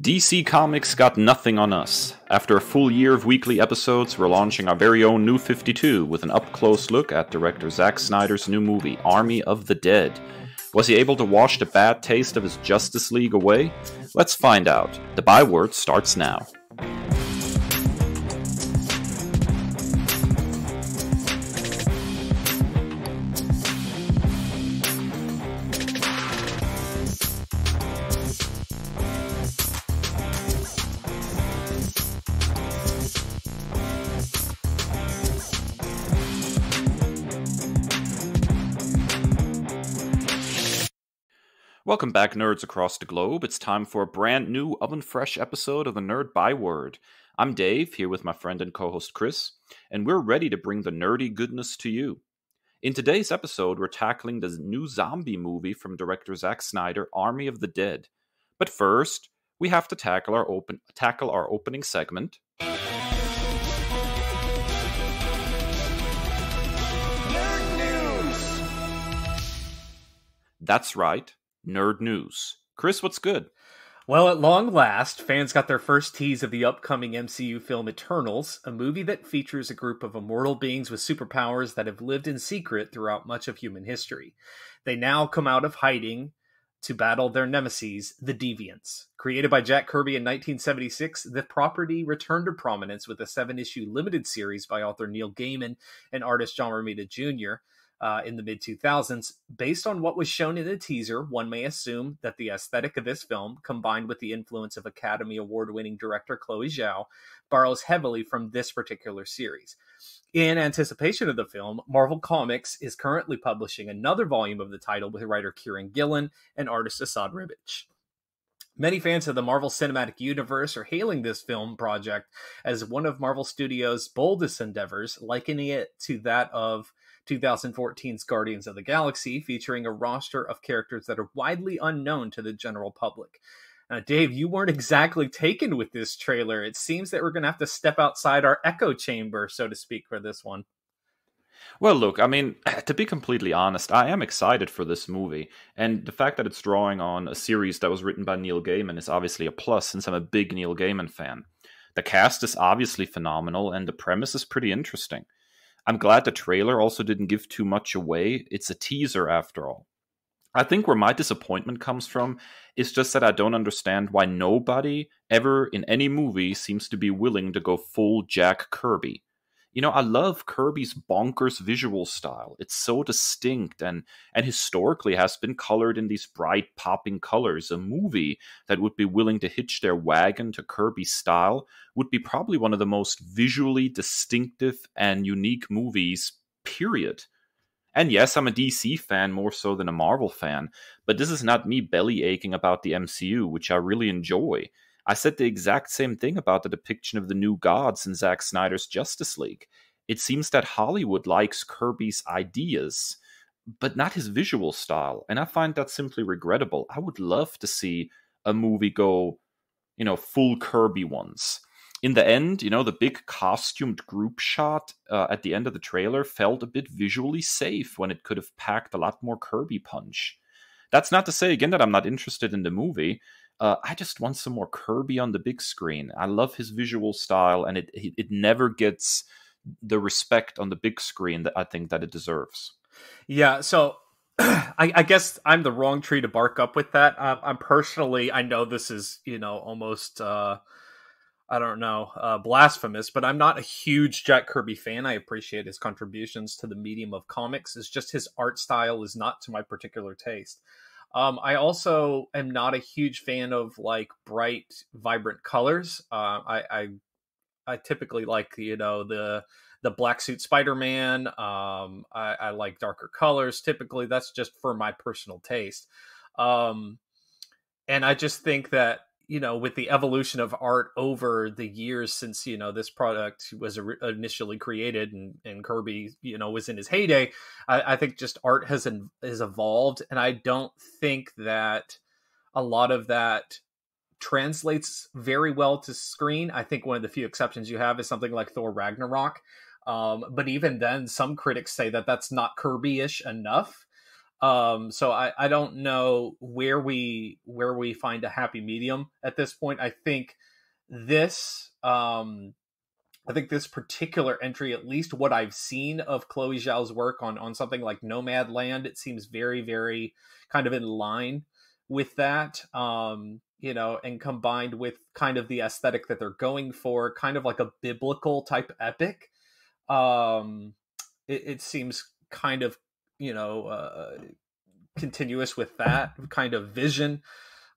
DC Comics got nothing on us. After a full year of weekly episodes, we're launching our very own New 52 with an up close look at director Zack Snyder's new movie, Army of the Dead. Was he able to wash the bad taste of his Justice League away? Let's find out. The byword starts now. Back, nerds across the globe. It's time for a brand new oven fresh episode of the Nerd Byword. I'm Dave, here with my friend and co host Kris, and we're ready to bring the nerdy goodness to you. In today's episode, we're tackling the new zombie movie from director Zack Snyder, Army of the Dead. But first, we have to tackle our open tackle our opening segment. Nerd news. That's right, nerd news. Kris, what's good? Well, at long last, fans got their first tease of the upcoming MCU film Eternals, a movie that features a group of immortal beings with superpowers that have lived in secret throughout much of human history. They now come out of hiding to battle their nemesis, the Deviants. Created by Jack Kirby in 1976, the property returned to prominence with a seven issue limited series by author Neil Gaiman and artist John Romita Jr uh, in the mid 2000s. Based on what was shown in the teaser, one may assume that the aesthetic of this film, combined with the influence of Academy Award winning director Chloe Zhao, borrows heavily from this particular series. In anticipation of the film, Marvel Comics is currently publishing another volume of the title with writer Kieran Gillen and artist Esad Ribic. Many fans of the Marvel Cinematic Universe are hailing this film project as one of Marvel Studios' boldest endeavors, likening it to that of 2014's Guardians of the Galaxy, featuring a roster of characters that are widely unknown to the general public. Now, Dave, you weren't exactly taken with this trailer. It seems that we're going to have to step outside our echo chamber, so to speak, for this one. Well, look, I mean, to be completely honest, I am excited for this movie. And the fact that it's drawing on a series that was written by Neil Gaiman is obviously a plus since I'm a big Neil Gaiman fan. The cast is obviously phenomenal, and the premise is pretty interesting. I'm glad the trailer also didn't give too much away. It's a teaser after all. I think where my disappointment comes from is just that I don't understand why nobody ever in any movie seems to be willing to go full Jack Kirby you know, I love Kirby's bonkers visual style. It's so distinct and and historically has been colored in these bright popping colors. A movie that would be willing to hitch their wagon to Kirby's style would be probably one of the most visually distinctive and unique movies period. And yes, I'm a DC fan more so than a Marvel fan, but this is not me belly aching about the MCU, which I really enjoy. I said the exact same thing about the depiction of the new gods in Zack Snyder's Justice League. It seems that Hollywood likes Kirby's ideas, but not his visual style. And I find that simply regrettable. I would love to see a movie go, you know, full Kirby once. In the end, you know, the big costumed group shot uh, at the end of the trailer felt a bit visually safe when it could have packed a lot more Kirby punch. That's not to say, again, that I'm not interested in the movie. Uh, I just want some more Kirby on the big screen. I love his visual style, and it it never gets the respect on the big screen that I think that it deserves. Yeah, so I, I, guess I'm the wrong tree to bark up with that. Um, I'm personally, I know this is you know almost uh, I don't know uh, blasphemous, but I'm not a huge Jack Kirby fan. I appreciate his contributions to the medium of comics. It's just his art style is not to my particular taste. Um, I also am not a huge fan of like bright, vibrant colors. Uh, I, I, I typically like you know the the black suit Spider Man. Um, I, I, like darker colors. Typically, that's just for my personal taste. Um, and I just think that you know with the evolution of art over the years since you know this product was initially created and, and kirby you know was in his heyday I, I, think just art has has evolved and i don't think that a lot of that translates very well to screen. I think one of the few exceptions you have is something like thor ragnarok um, but even then some critics say that that's not kirby-ish enough Um, so I, I don't know where we where we find a happy medium at this point. I think this um, I think this particular entry, at least what I've seen of Chloe Zhao's work on on something like Nomadland, it seems very very kind of in line with that. Um, you know, and combined with kind of the aesthetic that they're going for, kind of like a biblical type epic. Um, it, it seems kind of you know uh, continuous with that kind of vision.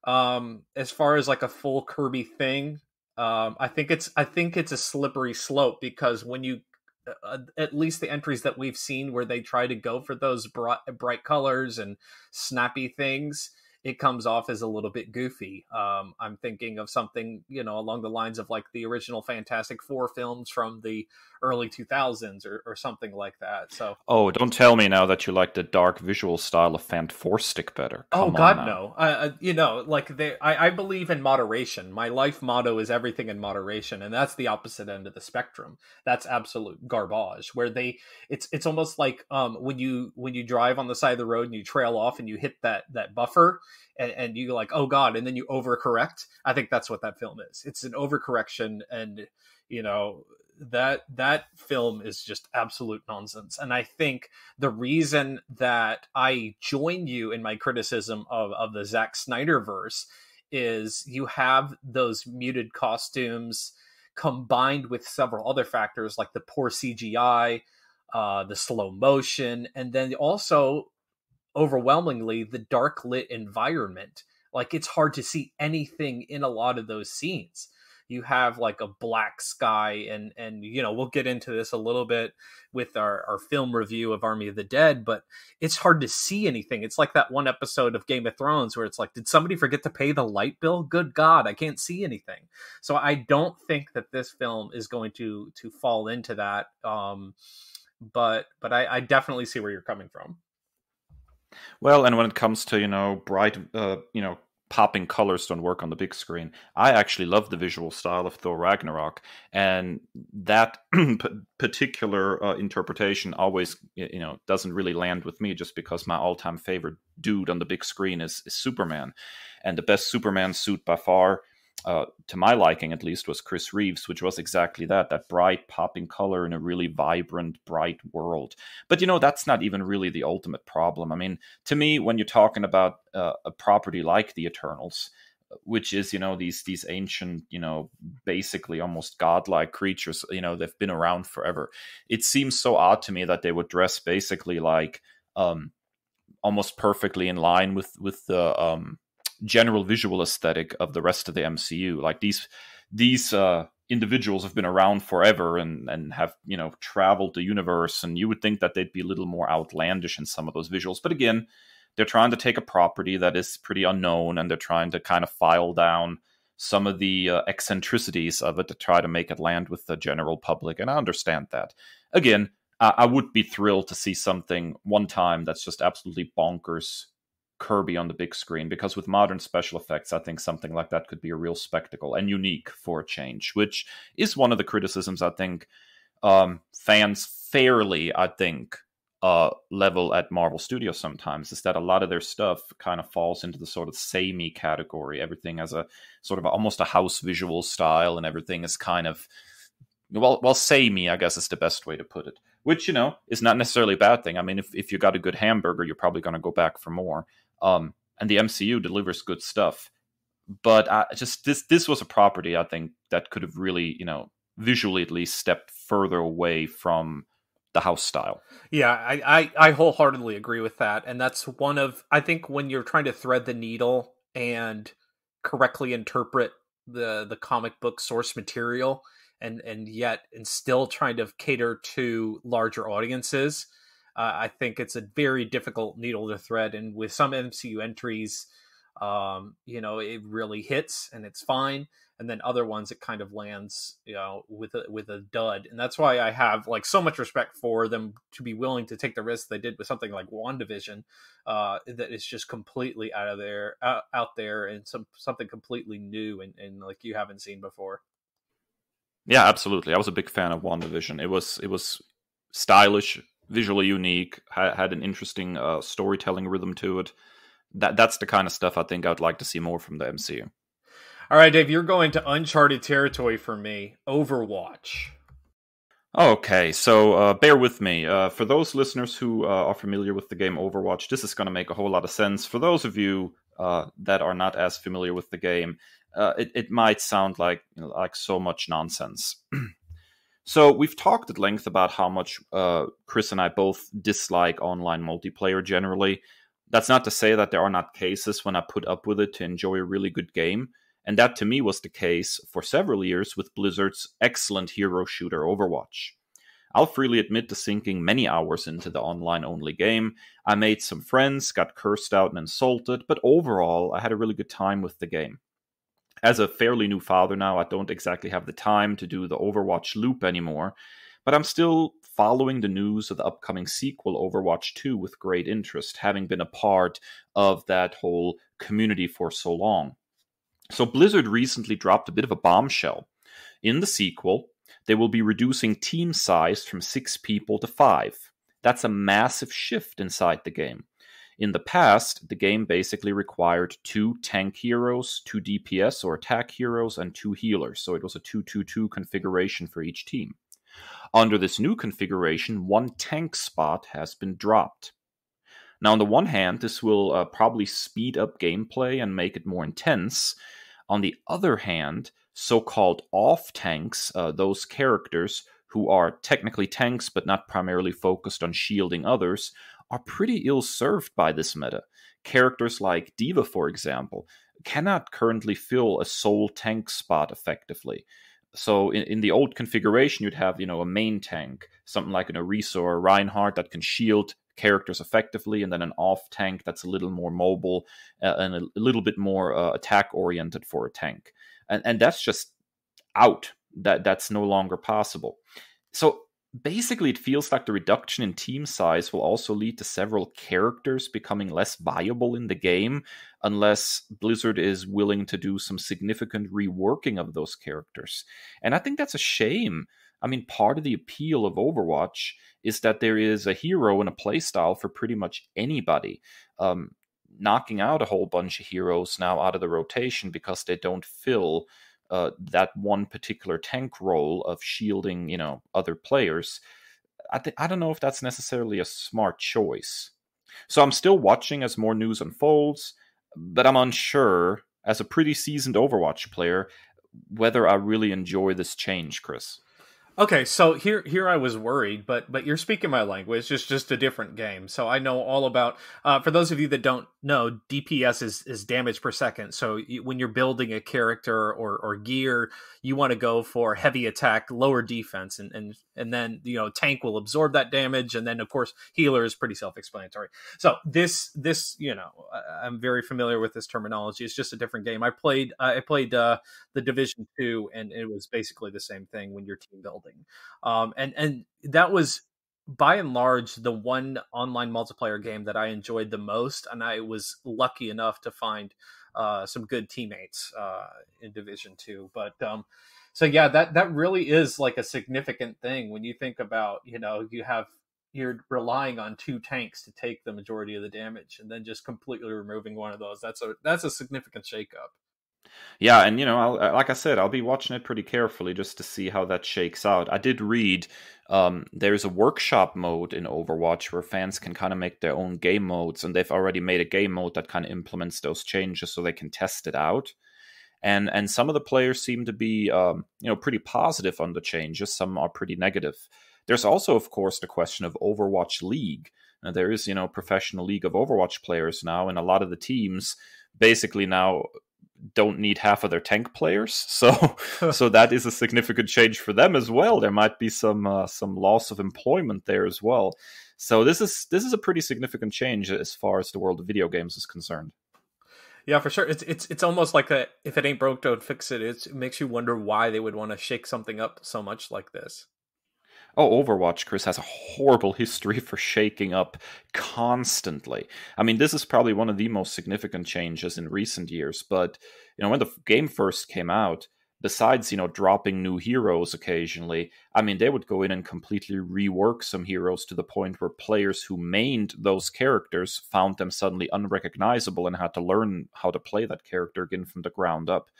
Um, as far as like a full Kirby thing, um, I think it's I think it's a slippery slope because when you uh, uh at least the entries that we've seen where they try to go for those bright, bright colors and snappy things, it comes off as a little bit goofy. Um, I'm thinking of something, you know, along the lines of like the original Fantastic Four films from the early 2000s or, or something like that. So, oh, don't tell me now that you like the dark visual style of Fantastic Four Stick better. Oh, Come oh God, no. Uh, you know, like they, I, I believe in moderation. My life motto is everything in moderation, and that's the opposite end of the spectrum. That's absolute garbage. Where they, it's it's almost like um, when you when you drive on the side of the road and you trail off and you hit that that buffer and, and you like, oh God, and then you overcorrect. I think that's what that film is. It's an overcorrection, and you know that that film is just absolute nonsense. And I think the reason that I join you in my criticism of of the Zack Snyder verse is you have those muted costumes combined with several other factors like the poor CGI, uh, the slow motion, and then also overwhelmingly the dark lit environment. Like it's hard to see anything in a lot of those scenes. You have like a black sky, and and you know we'll get into this a little bit with our our film review of Army of the Dead, but it's hard to see anything. It's like that one episode of Game of Thrones where it's like, did somebody forget to pay the light bill? Good God, I can't see anything. So I don't think that this film is going to to fall into that. Um, but but I, I definitely see where you're coming from. Well, and when it comes to you know bright, uh, you know popping colors don't work on the big screen. I actually love the visual style of Thor Ragnarok, and that particular uh, interpretation always, you know, doesn't really land with me just because my all-time favorite dude on the big screen is, is Superman, and the best Superman suit by far uh, to my liking at least, was Chris Reeves, which was exactly that that bright, popping color in a really vibrant, bright world. But you know, that's not even really the ultimate problem. I mean, to me, when you're talking about uh, a property like the Eternals, which is you know these these ancient you know basically almost godlike creatures you know they've been around forever it seems so odd to me that they would dress basically like um almost perfectly in line with with the um general visual aesthetic of the rest of the MCU. Like these these uh, individuals have been around forever and and have you know traveled the universe, and you would think that they'd be a little more outlandish in some of those visuals. But again, they're trying to take a property that is pretty unknown, and they're trying to kind of file down some of the uh, eccentricities of it to try to make it land with the general public. And I understand that. Again, I, I would be thrilled to see something one time that's just absolutely bonkers Kirby on the big screen because with modern special effects, I think something like that could be a real spectacle and unique for a change, which is one of the criticisms I think um, fans fairly, I think, uh, level at Marvel Studios sometimes is that a lot of their stuff kind of falls into the sort of samey category. Everything has a sort of almost a house visual style, and everything is kind of well, well, samey, I guess is the best way to put it. Which you know is not necessarily a bad thing. I mean, if if you got a good hamburger, you're probably going to go back for more. Um, and the MCU delivers good stuff. But I just this this was a property I think that could have really you know visually at least stepped further away from the house style. Yeah, I, I, I wholeheartedly agree with that, and that's one of I think when you're trying to thread the needle and correctly interpret the the comic book source material and and yet and still trying to cater to larger audiences uh, I think it's a very difficult needle to thread, and with some MCU entries, um, you know, it really hits and it's fine, and then other ones it kind of lands, you know, with a with a dud, and that's why I have like so much respect for them to be willing to take the risk they did with something like WandaVision, uh, that is just completely out of there, out, out there, and some something completely new and, and like you haven't seen before. Yeah, absolutely. I was a big fan of WandaVision. It was it was stylish, visually unique, ha- had an interesting uh, storytelling rhythm to it. That that's the kind of stuff I think I'd like to see more from the MCU. All right, Dave, you're going to uncharted territory for me. Overwatch. Okay, so uh, bear with me. Uh, for those listeners who uh, are familiar with the game Overwatch, this is going to make a whole lot of sense. For those of you uh, that are not as familiar with the game, uh, it, it might sound like you know, like so much nonsense. so we've talked at length about how much uh, Kris and I both dislike online multiplayer generally. That's not to say that there are not cases when I put up with it to enjoy a really good game. And that to me was the case for several years with Blizzard's excellent hero shooter Overwatch. I'll freely admit to sinking many hours into the online only game. I made some friends, got cursed out and insulted, but overall, I had a really good time with the game. As a fairly new father now, I don't exactly have the time to do the Overwatch loop anymore, but I'm still following the news of the upcoming sequel, Overwatch 2, with great interest, having been a part of that whole community for so long. So Blizzard recently dropped a bit of a bombshell. In the sequel, they will be reducing team size from six people to five. That's a massive shift inside the game. In the past, the game basically required two tank heroes, two DPS or attack heroes, and two healers, so it was a 2 2 2 configuration for each team. Under this new configuration, one tank spot has been dropped. Now, on the one hand, this will uh, probably speed up gameplay and make it more intense, on the other hand, so called off tanks, uh, those characters who are technically tanks but not primarily focused on shielding others, are pretty ill served by this meta. Characters like D.Va, for example, cannot currently fill a sole tank spot effectively. So in, in the old configuration, you'd have you know a main tank, something like an Orisa or a Reinhardt that can shield characters effectively, and then an off tank that's a little more mobile uh, and a, a, little bit more uh, attack oriented for a tank. And and that's just out. That that's no longer possible. So basically it feels like the reduction in team size will also lead to several characters becoming less viable in the game unless Blizzard is willing to do some significant reworking of those characters. And I think that's a shame. I mean, part of the appeal of Overwatch is that there is a hero and a playstyle for pretty much anybody. Um, knocking out a whole bunch of heroes now out of the rotation because they don't fill uh, that one particular tank role of shielding, you know, other players. I th- I don't know if that's necessarily a smart choice. So I'm still watching as more news unfolds, but I'm unsure as a pretty seasoned Overwatch player whether I really enjoy this change, Kris. Okay, so here here I was worried, but but you're speaking my language. It's just a different game, so I know all about. Uh, for those of you that don't know, DPS is is damage per second. So you, when you're building a character or or gear, you want to go for heavy attack, lower defense, and and and then you know tank will absorb that damage, and then of course healer is pretty self explanatory. So this this you know I'm very familiar with this terminology. It's just a different game. I played I played uh, the Division Two, and it was basically the same thing when you're team building Um, and and that was by and large the one online multiplayer game that I enjoyed the most, and I was lucky enough to find uh, some good teammates uh, in Division Two. But um, so yeah, that that really is like a significant thing when you think about you know you have you're relying on two tanks to take the majority of the damage, and then just completely removing one of those. That's a that's a significant shakeup. Yeah, and you know, I'll, uh, like I said, I'll be watching it pretty carefully just to see how that shakes out. I did read um, there's a workshop mode in Overwatch where fans can kind of make their own game modes, and they've already made a game mode that kind of implements those changes so they can test it out. And and some of the players seem to be um, you know pretty positive on the changes. Some are pretty negative. There's also, of course, the question of Overwatch League. Now, there is you know professional league of Overwatch players now, and a lot of the teams basically now don't need half of their tank players. So so that is a significant change for them as well. There might be some uh, some loss of employment there as well. So this is this is a pretty significant change as far as the world of video games is concerned. Yeah, for sure. It's it's it's almost like a if it ain't broke, don't fix it. It's, it makes you wonder why they would want to shake something up so much like this. Oh, Overwatch, Kris, has a horrible history for shaking up constantly. I mean, this is probably one of the most significant changes in recent years. But, you know, when the game first came out, besides, you know, dropping new heroes occasionally, I mean, they would go in and completely rework some heroes to the point where players who mained those characters found them suddenly unrecognizable and had to learn how to play that character again from the ground up.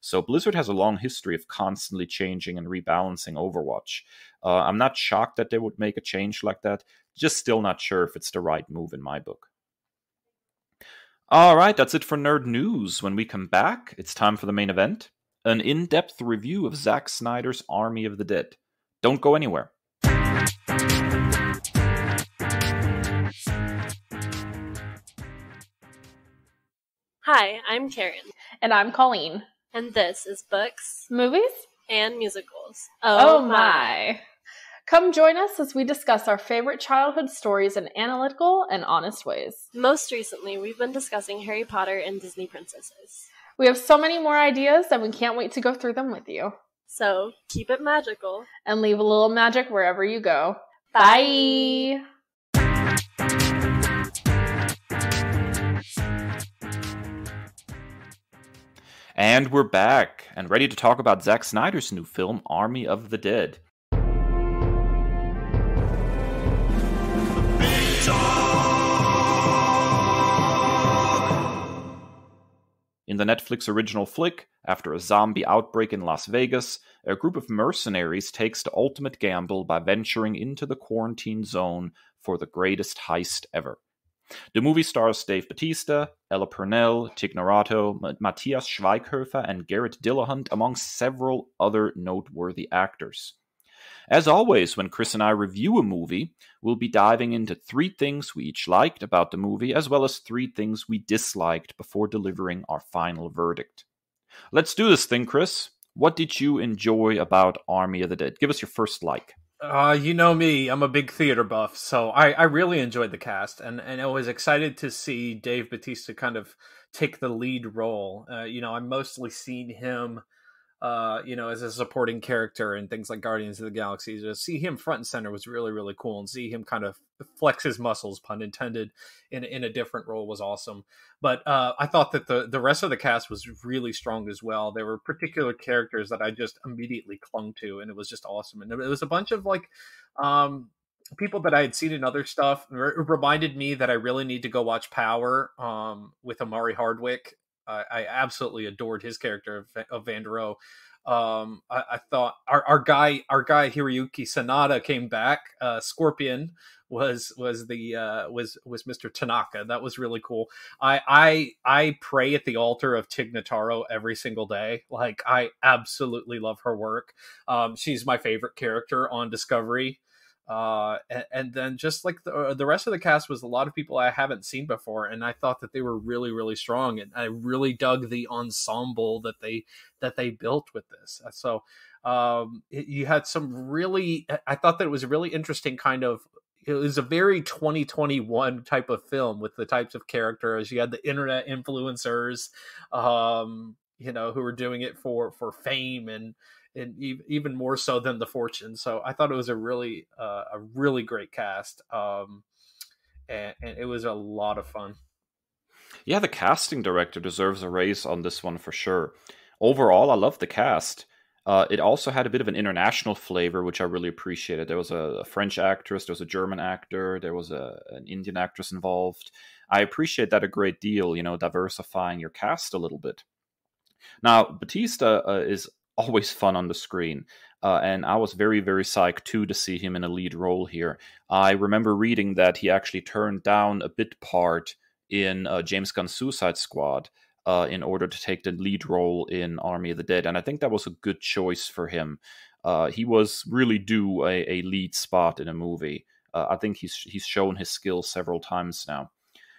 So Blizzard has a long history of constantly changing and rebalancing Overwatch. Uh, I'm not shocked that they would make a change like that. Just still not sure if it's the right move in my book. All right, that's it for Nerd News. When we come back, it's time for the main event an in depth review of Zack Snyder's Army of the Dead. Don't go anywhere. Hi, I'm Karen, And I'm Colleen. And this is Books Movies? and Musicals. Oh, oh my. Come join us as we discuss our favorite childhood stories in analytical and honest ways. Most recently, we've been discussing Harry Potter and Disney princesses. We have so many more ideas and we can't wait to go through them with you. So keep it magical. And leave a little magic wherever you go. Bye. And we're back and ready to talk about Zack Snyder's new film, Army of the Dead. In the Netflix original flick, after a zombie outbreak in Las Vegas, a group of mercenaries takes the ultimate gamble by venturing into the quarantine zone for the greatest heist ever. The movie stars Dave Batista, Ella Purnell, Tig Notaro, Matthias Schweighöfer, and Garrett Dillahunt, among several other noteworthy actors. As always, when Kris and I review a movie, we'll be diving into three things we each liked about the movie, as well as three things we disliked before delivering our final verdict. Let's do this thing, Kris. What did you enjoy about Army of the Dead? Give us your first like. Uh, you know me, I'm a big theater buff, so I, I really enjoyed the cast, and, and I was excited to see Dave Batista kind of take the lead role. Uh, you know, I've mostly seen him, uh, you know, as a supporting character in things like Guardians of the Galaxy. To see him front and center was really, really cool, and see him kind of flex his muscles, pun intended, in in a different role was awesome. But uh, I thought that the the rest of the cast was really strong as well. There were particular characters that I just immediately clung to, and it was just awesome. And it was a bunch of like. Um, people that I had seen in other stuff reminded me that I really need to go watch Power um, with Omari Hardwick. I, I absolutely adored his character of, of Vandero. Um, I, I thought our, our guy, our guy Hiroyuki Sanada came back. Uh, Scorpion was was the uh, was was Mr. Tanaka. That was really cool. I I I pray at the altar of Tig Notaro every single day. Like I absolutely love her work. Um, she's my favorite character on Discovery uh and, and then just like the, uh, the rest of the cast was a lot of people i haven't seen before and i thought that they were really really strong and i really dug the ensemble that they that they built with this. So um it, you had some really i thought that it was a really interesting kind of it was a very 2021 type of film with the types of characters. You had the internet influencers um you know who were doing it for for fame and and even more so than the fortune so i thought it was a really uh, a really great cast um and, and it was a lot of fun Yeah, the casting director deserves a raise on this one for sure. Overall, I love the cast. Uh, it also had a bit of an international flavor, which I really appreciated. There was a, a French actress, there was a German actor, there was a, an Indian actress involved. I appreciate that a great deal, you know, diversifying your cast a little bit. Now, Batista uh, is always fun on the screen. Uh, and I was very, very psyched too to see him in a lead role here. I remember reading that he actually turned down a bit part in uh, James Gunn's Suicide Squad uh, in order to take the lead role in Army of the Dead, and I think that was a good choice for him. Uh, he was really due a, a lead spot in a movie. Uh, I think he's he's shown his skills several times now.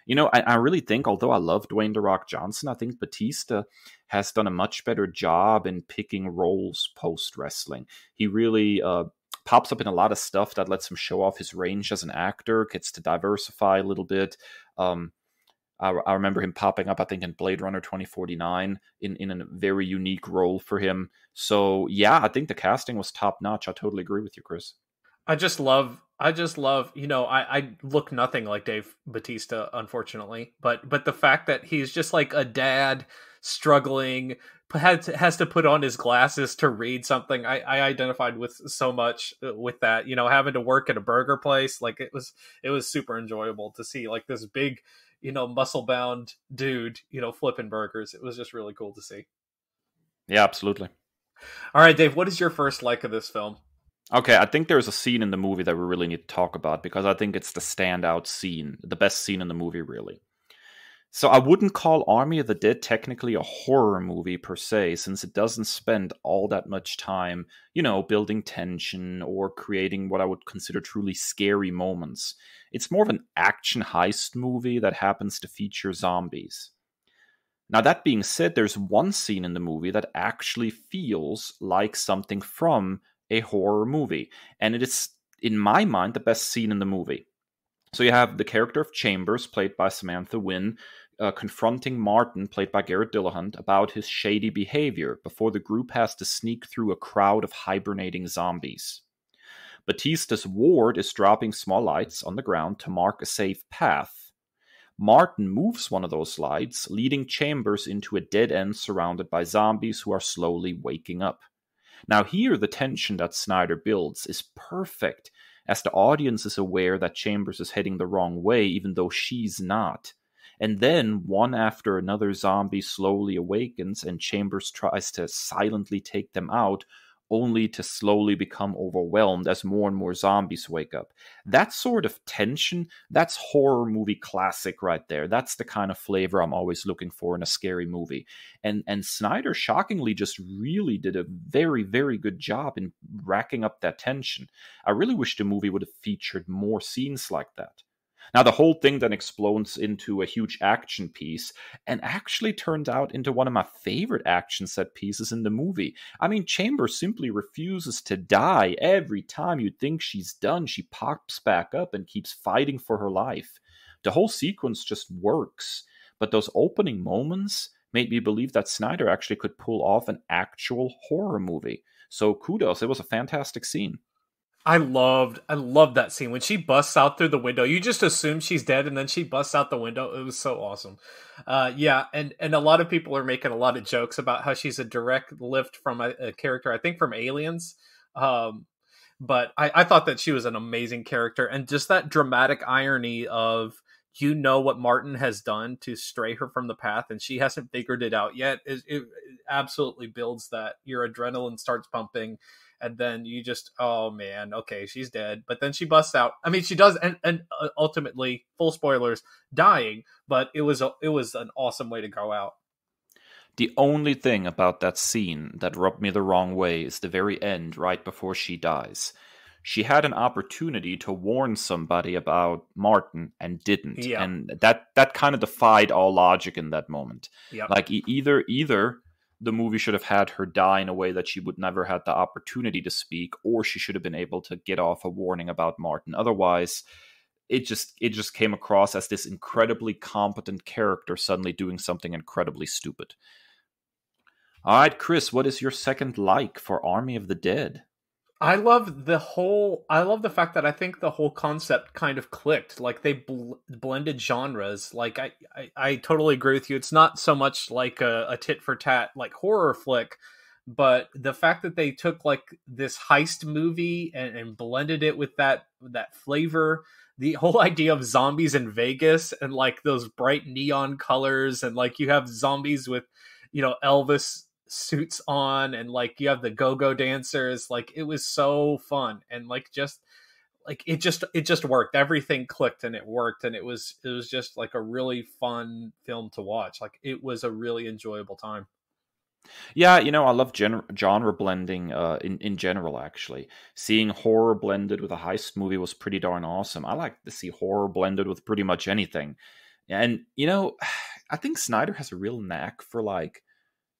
You know, I, I really think, although I love Dwayne The Rock Johnson, I think Batista has done a much better job in picking roles post wrestling. He really uh, pops up in a lot of stuff that lets him show off his range as an actor, gets to diversify a little bit. Um, I, I, remember him popping up, I think, in Blade Runner 2049 in, in a very unique role for him. So, yeah, I think the casting was top notch. I totally agree with you, Kris. I just love I just love, you know, I, I look nothing like Dave Batista, unfortunately, but but the fact that he's just like a dad struggling, has to, has to put on his glasses to read something. I, I identified with so much uh, with that. You know, having to work at a burger place, like it was it was super enjoyable to see like this big, you know, muscle bound dude, you know, flipping burgers. It was just really cool to see. Yeah, absolutely. All right, Dave, what is your first like of this film? Okay, I think there's a scene in the movie that we really need to talk about because I think it's the standout scene, the best scene in the movie, really. So I wouldn't call Army of the Dead technically a horror movie per se, since it doesn't spend all that much time, you know, building tension or creating what I would consider truly scary moments. It's more of an action heist movie that happens to feature zombies. Now, that being said, there's one scene in the movie that actually feels like something from a horror movie. And it is, in my mind, the best scene in the movie. So you have the character of Chambers, played by Samantha Win, uh, confronting Martin, played by Garrett Dillahunt, about his shady behavior before the group has to sneak through a crowd of hibernating zombies. Batista's ward is dropping small lights on the ground to mark a safe path. Martin moves one of those lights, leading Chambers into a dead end surrounded by zombies who are slowly waking up. Now, here, the tension that Snyder builds is perfect, as the audience is aware that Chambers is heading the wrong way, even though she's not. And then, one after another zombie slowly awakens, and Chambers tries to silently take them out, only to slowly become overwhelmed as more and more zombies wake up. That sort of tension, that's horror movie classic right there. That's the kind of flavor I'm always looking for in a scary movie. And and Snyder shockingly just really did a very very good job in racking up that tension. I really wish the movie would have featured more scenes like that. Now, the whole thing then explodes into a huge action piece and actually turns out into one of my favorite action set pieces in the movie. I mean, Chambers simply refuses to die. Every time you think she's done, she pops back up and keeps fighting for her life. The whole sequence just works. But those opening moments made me believe that Snyder actually could pull off an actual horror movie. So kudos, it was a fantastic scene. I loved I loved that scene when she busts out through the window. You just assume she's dead, and then she busts out the window. It was so awesome. Uh, yeah, and and a lot of people are making a lot of jokes about how she's a direct lift from a, a character, I think from Aliens. Um, but I, I thought that she was an amazing character, and just that dramatic irony of you know what Martin has done to stray her from the path, and she hasn't figured it out yet. It, it absolutely builds that your adrenaline starts pumping and then you just oh man okay she's dead. But then she busts out. I mean she does and, and uh, ultimately full spoilers dying but it was a, it was an awesome way to go out. The only thing about that scene that rubbed me the wrong way is the very end right before she dies. She had an opportunity to warn somebody about Martin and didn't, yeah. and that that kind of defied all logic in that moment. Like either either the movie should have had her die in a way that she would never had the opportunity to speak, or she should have been able to get off a warning about Martin. Otherwise, it just it just came across as this incredibly competent character suddenly doing something incredibly stupid. All right, Kris, what is your second like for Army of the Dead? I love the whole. I love the fact that I think the whole concept kind of clicked. Like they bl- blended genres. Like I, I, I, totally agree with you. It's not so much like a, a tit for tat like horror flick, but the fact that they took like this heist movie and, and blended it with that that flavor. The whole idea of zombies in Vegas and like those bright neon colors and like you have zombies with, you know, Elvis suits on and like you have the go-go dancers like it was so fun and like just like it just it just worked everything clicked and it worked and it was it was just like a really fun film to watch like it was a really enjoyable time yeah, you know, I love gen- genre blending uh, in in general. Actually, seeing horror blended with a heist movie was pretty darn awesome. I like to see horror blended with pretty much anything, and you know, I think Snyder has a real knack for like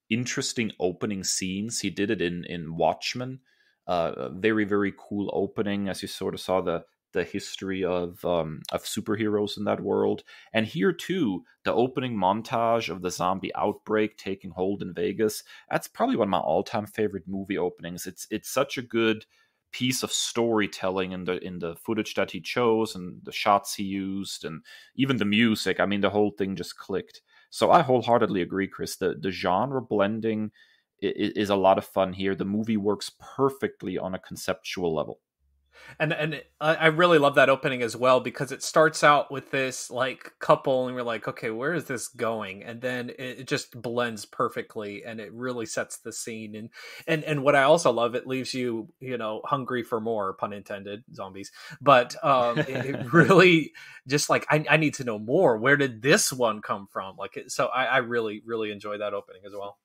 interesting opening scenes. He did it in in Watchmen. Uh, very very cool opening as you sort of saw the the history of um, of superheroes in that world. And here too, the opening montage of the zombie outbreak taking hold in Vegas. That's probably one of my all time favorite movie openings. It's it's such a good piece of storytelling in the in the footage that he chose and the shots he used and even the music. I mean, the whole thing just clicked. So I wholeheartedly agree, Kris. The the genre blending is, is a lot of fun here. The movie works perfectly on a conceptual level and and I really love that opening as well because it starts out with this like couple, and we're like, okay, where is this going? And then it, just blends perfectly, and it really sets the scene. And and and what I also love, it leaves you, you know, hungry for more, pun intended, zombies. But um, it, it really just like I, I need to know more. Where did this one come from? Like, so I, I really really enjoy that opening as well.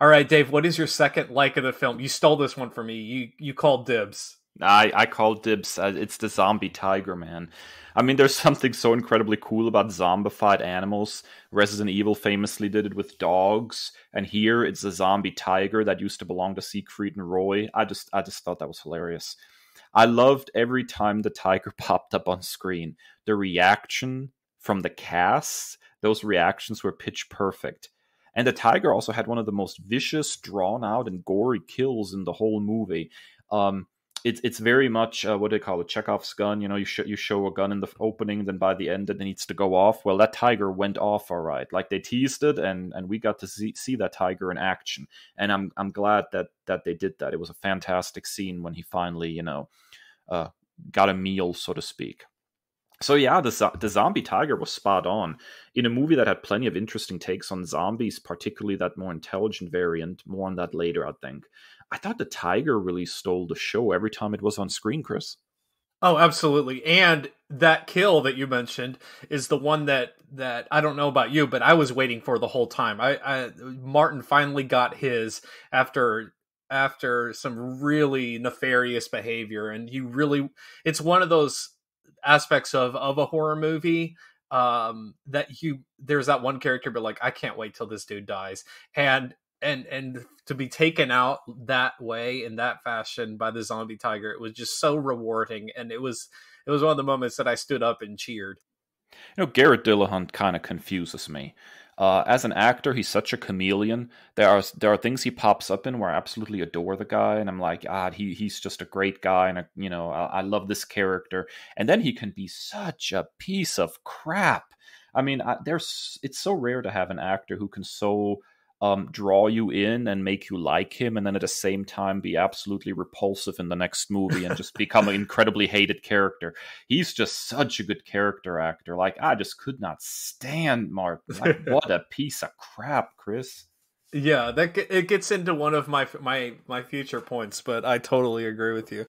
All right, Dave, what is your second like of the film? You stole this one from me. You you called dibs. I I call dibs. It's the zombie tiger, man. I mean, there's something so incredibly cool about zombified animals. Resident Evil famously did it with dogs, and here it's a zombie tiger that used to belong to Siegfried and Roy. I just I just thought that was hilarious. I loved every time the tiger popped up on screen. The reaction from the cast, those reactions were pitch perfect. And the tiger also had one of the most vicious, drawn out, and gory kills in the whole movie. Um, it's it's very much uh, what do they call it Chekhov's gun. You know, you show you show a gun in the opening, then by the end it needs to go off. Well, that tiger went off all right. Like they teased it, and and we got to see, see that tiger in action. And I'm I'm glad that that they did that. It was a fantastic scene when he finally you know uh, got a meal, so to speak. So yeah, the the zombie tiger was spot on in a movie that had plenty of interesting takes on zombies, particularly that more intelligent variant. More on that later, I think. I thought the tiger really stole the show every time it was on screen, Kris. Oh, absolutely. And that kill that you mentioned is the one that that I don't know about you, but I was waiting for the whole time. I, I Martin finally got his after after some really nefarious behavior and you really it's one of those aspects of of a horror movie um that you there's that one character but like I can't wait till this dude dies. And and and to be taken out that way in that fashion by the zombie tiger it was just so rewarding and it was it was one of the moments that i stood up and cheered. You know garrett dillahunt kind of confuses me. Uh, as an actor he's such a chameleon. There are there are things he pops up in where i absolutely adore the guy and i'm like ah he, he's just a great guy and a, you know I, I love this character. And then he can be such a piece of crap. I mean, I, there's it's so rare to have an actor who can so um, draw you in and make you like him, and then at the same time be absolutely repulsive in the next movie and just become an incredibly hated character. He's just such a good character actor. Like I just could not stand Mark. Like what a piece of crap, Kris. Yeah, that it gets into one of my my my future points, but I totally agree with you.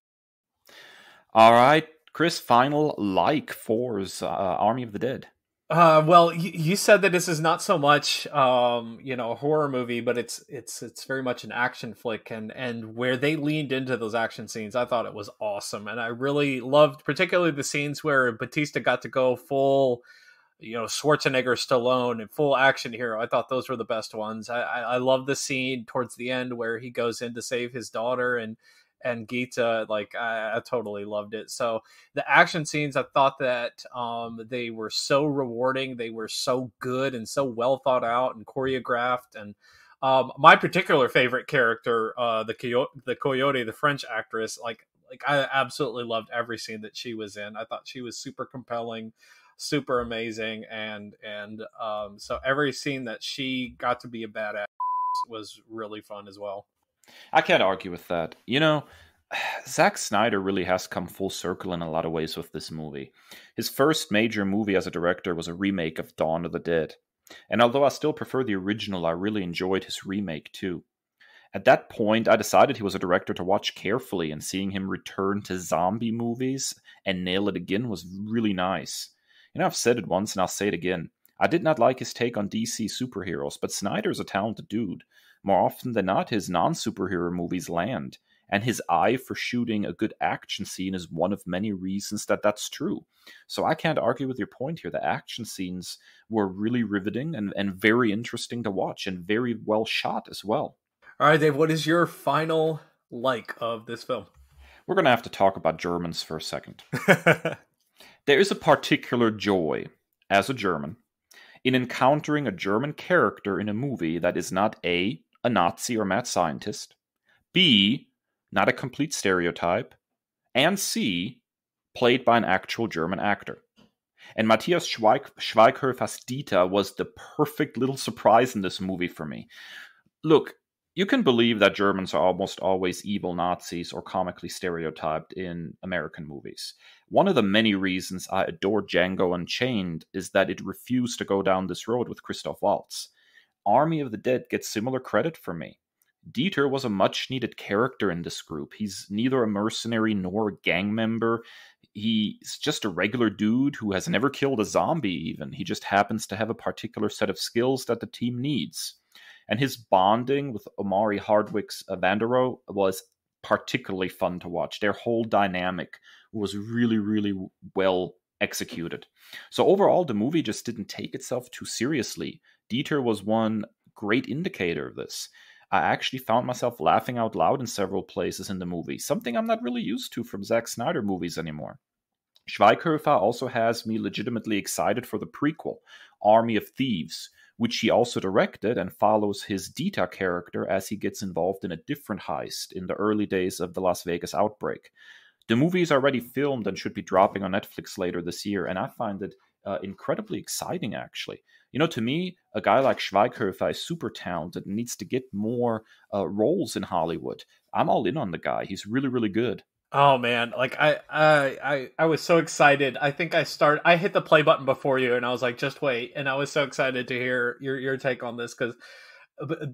All right, Kris. Final like fours uh, Army of the Dead. Uh, well, you, you, said that this is not so much, um, you know, a horror movie, but it's it's it's very much an action flick, and and where they leaned into those action scenes, I thought it was awesome, and I really loved, particularly the scenes where Batista got to go full, you know, Schwarzenegger, Stallone, and full action hero. I thought those were the best ones. I I, I love the scene towards the end where he goes in to save his daughter and and Geeta, like I, I, totally loved it. So the action scenes, I thought that um, they were so rewarding. They were so good and so well thought out and choreographed. And um, my particular favorite character, uh, the coyote, the coyote, the French actress, like like I absolutely loved every scene that she was in. I thought she was super compelling super amazing and and um so every scene that she got to be a badass was really fun as well I can't argue with that. You know, Zack Snyder really has come full circle in a lot of ways with this movie. His first major movie as a director was a remake of Dawn of the Dead. And although I still prefer the original, I really enjoyed his remake too. At that point, I decided he was a director to watch carefully, and seeing him return to zombie movies and nail it again was really nice. You know, I've said it once and I'll say it again. I did not like his take on DC superheroes, but Snyder's a talented dude. More often than not, his non superhero movies land, and his eye for shooting a good action scene is one of many reasons that that's true. So I can't argue with your point here. The action scenes were really riveting and, and very interesting to watch and very well shot as well. All right, Dave, what is your final like of this film? We're going to have to talk about Germans for a second. there is a particular joy as a German in encountering a German character in a movie that is not A, a Nazi or mad scientist, B, not a complete stereotype, and C, played by an actual German actor. And Matthias Schweig- Schweighöfer's Dieter was the perfect little surprise in this movie for me. Look, you can believe that Germans are almost always evil Nazis or comically stereotyped in American movies. One of the many reasons I adore Django Unchained is that it refused to go down this road with Christoph Waltz. Army of the Dead gets similar credit for me. Dieter was a much needed character in this group. He's neither a mercenary nor a gang member. He's just a regular dude who has never killed a zombie, even. He just happens to have a particular set of skills that the team needs. And his bonding with Omari Hardwick's Vandero was particularly fun to watch. Their whole dynamic was really, really well executed. So overall, the movie just didn't take itself too seriously. Dieter was one great indicator of this. I actually found myself laughing out loud in several places in the movie, something I'm not really used to from Zack Snyder movies anymore. Schweighöfer also has me legitimately excited for the prequel, Army of Thieves, which he also directed and follows his Dieter character as he gets involved in a different heist in the early days of the Las Vegas outbreak. The movie is already filmed and should be dropping on Netflix later this year, and I find it uh, incredibly exciting, actually. You know, to me, a guy like Schweighöfer is super talented and needs to get more uh, roles in Hollywood. I'm all in on the guy. He's really, really good. Oh man, like I, I, I, I was so excited. I think I start. I hit the play button before you, and I was like, just wait. And I was so excited to hear your your take on this because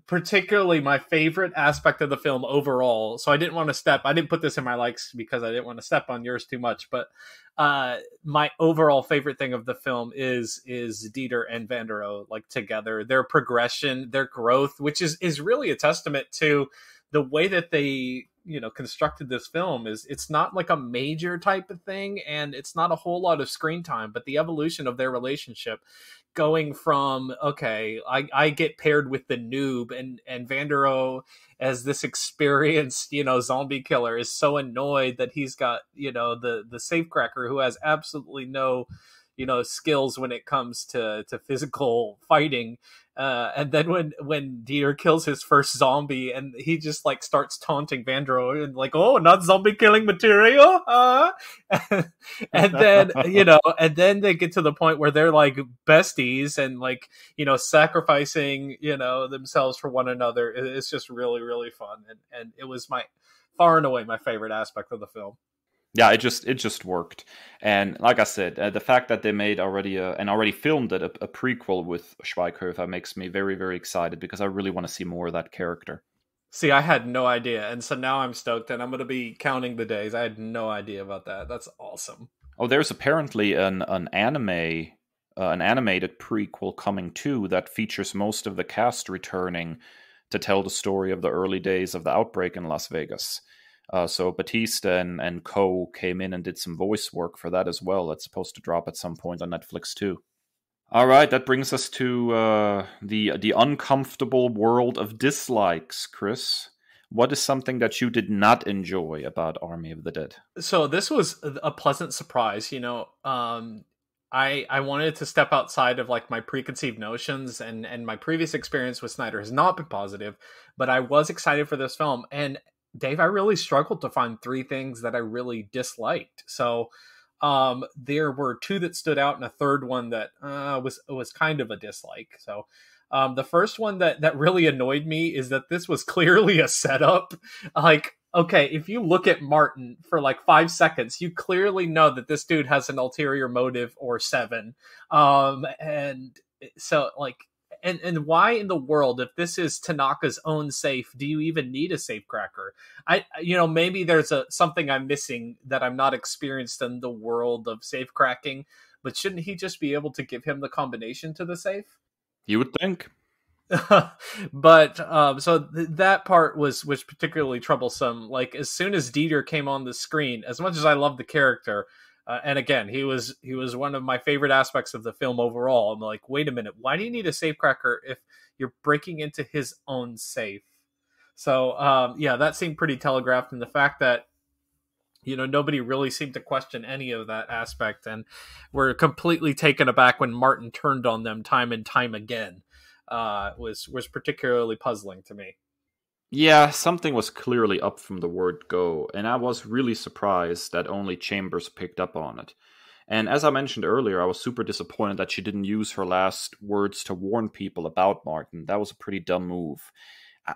particularly my favorite aspect of the film overall. So I didn't want to step. I didn't put this in my likes because I didn't want to step on yours too much. But uh, my overall favorite thing of the film is is Dieter and Vanderohe like together. Their progression, their growth, which is is really a testament to the way that they you know constructed this film is it's not like a major type of thing and it's not a whole lot of screen time but the evolution of their relationship going from okay i i get paired with the noob and and Vanderohe as this experienced you know zombie killer is so annoyed that he's got you know the the safecracker who has absolutely no you know skills when it comes to to physical fighting uh, and then when when Dieter kills his first zombie, and he just like starts taunting Vandro and like, "Oh, not zombie killing material," uh? and then you know, and then they get to the point where they're like besties and like you know sacrificing you know themselves for one another. It's just really really fun, and and it was my far and away my favorite aspect of the film yeah, it just it just worked, and like I said, uh, the fact that they made already a, and already filmed it a, a prequel with Schweighöfer makes me very very excited because I really want to see more of that character. See, I had no idea, and so now I'm stoked, and I'm going to be counting the days. I had no idea about that. That's awesome. Oh, there's apparently an an anime, uh, an animated prequel coming too that features most of the cast returning to tell the story of the early days of the outbreak in Las Vegas. Uh, so Bautista and, and Co came in and did some voice work for that as well. That's supposed to drop at some point on Netflix too. All right, that brings us to uh, the the uncomfortable world of dislikes, Kris. What is something that you did not enjoy about Army of the Dead? So this was a pleasant surprise. You know, um, I I wanted to step outside of like my preconceived notions, and and my previous experience with Snyder has not been positive, but I was excited for this film, and Dave, I really struggled to find three things that I really disliked. So um, there were two that stood out, and a third one that uh, was was kind of a dislike. So um, the first one that that really annoyed me is that this was clearly a setup. Like, okay, if you look at Martin for like five seconds, you clearly know that this dude has an ulterior motive or seven. Um, and so like and and why in the world if this is Tanaka's own safe do you even need a safe cracker I you know maybe there's a something I'm missing that I'm not experienced in the world of safe cracking but shouldn't he just be able to give him the combination to the safe? You would think. But um, so th- that part was was particularly troublesome. Like as soon as Dieter came on the screen, as much as I love the character, uh, and again, he was he was one of my favorite aspects of the film overall. I'm like, wait a minute, why do you need a safecracker if you're breaking into his own safe? So um, yeah, that seemed pretty telegraphed, and the fact that you know nobody really seemed to question any of that aspect, and were completely taken aback when Martin turned on them time and time again uh, was was particularly puzzling to me. Yeah, something was clearly up from the word go, and I was really surprised that only Chambers picked up on it. And as I mentioned earlier, I was super disappointed that she didn't use her last words to warn people about Martin. That was a pretty dumb move.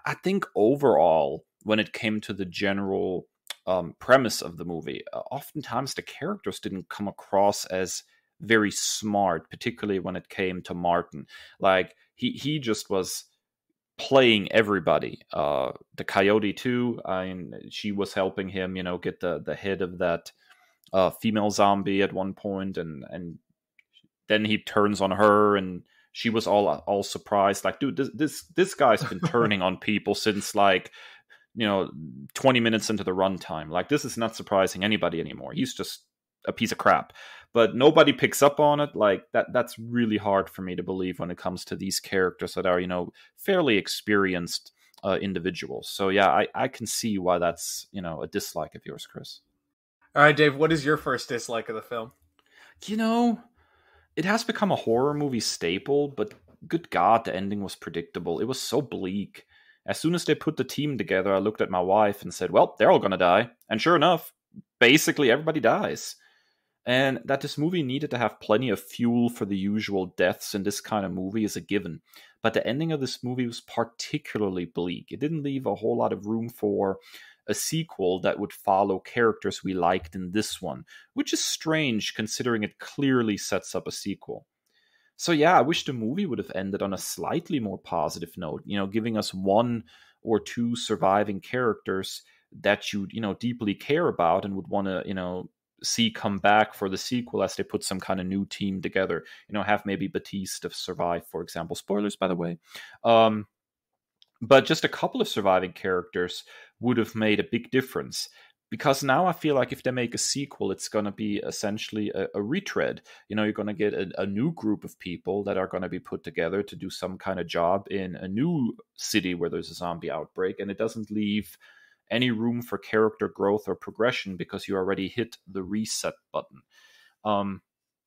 I think overall, when it came to the general um, premise of the movie, uh, oftentimes the characters didn't come across as very smart, particularly when it came to Martin. Like he he just was playing everybody. Uh, the Coyote too. I mean, she was helping him, you know, get the the head of that uh, female zombie at one point, and and then he turns on her, and she was all all surprised, like, dude, this this this guy's been turning on people since like you know 20 minutes into the runtime. Like, this is not surprising anybody anymore. He's just a piece of crap. But nobody picks up on it. Like that that's really hard for me to believe when it comes to these characters that are you know fairly experienced uh, individuals. So yeah I, I can see why that's you know a dislike of yours Kris. All right dave what is your first dislike of the film? You know it has become a horror movie staple but good god the ending was predictable. It was so bleak. As soon as they put the team together i looked at my wife and said well they're all gonna die. And sure enough basically everybody dies and that this movie needed to have plenty of fuel for the usual deaths in this kind of movie is a given. But the ending of this movie was particularly bleak. It didn't leave a whole lot of room for a sequel that would follow characters we liked in this one, which is strange considering it clearly sets up a sequel. So, yeah, I wish the movie would have ended on a slightly more positive note, you know, giving us one or two surviving characters that you, you know, deeply care about and would want to, you know, see come back for the sequel as they put some kind of new team together. You know, have maybe Bautista survive, for example. Spoilers, by the way. Um, but just a couple of surviving characters would have made a big difference. Because now I feel like if they make a sequel, it's going to be essentially a, a, retread. You know, you're going to get a, a new group of people that are going to be put together to do some kind of job in a new city where there's a zombie outbreak, and it doesn't leave any room for character growth or progression because you already hit the reset button. Um,